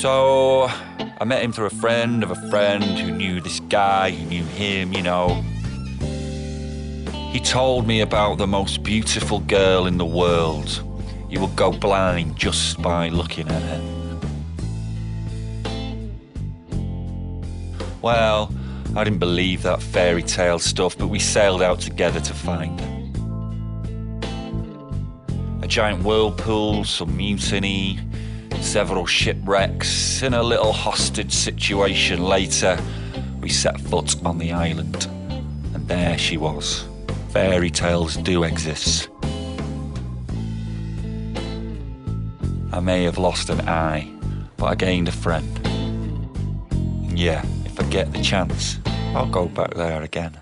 So I met him through a friend of a friend who knew this guy, who knew him, you know. He told me about the most beautiful girl in the world. You will go blind just by looking at her. Well, I didn't believe that fairy tale stuff, but we sailed out together to find her. A giant whirlpool, some mutiny, several shipwrecks, and a little hostage situation later, we set foot on the island. And there she was. Fairy tales do exist. I may have lost an eye, but I gained a friend. And yeah, if I get the chance, I'll go back there again.